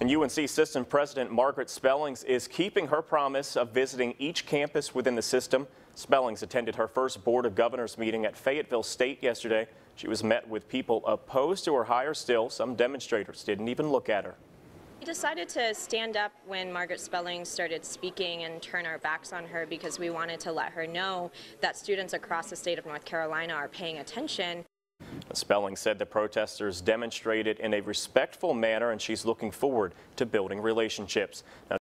And UNC System President Margaret Spellings is keeping her promise of visiting each campus within the system. Spellings attended her first Board of Governors meeting at Fayetteville State yesterday. She was met with people opposed to her hire still. Some demonstrators didn't even look at her. We decided to stand up when Margaret Spellings started speaking and turn our backs on her because we wanted to let her know that students across the state of North Carolina are paying attention. Spelling said the protesters demonstrated in a respectful manner and she's looking forward to building relationships. Now,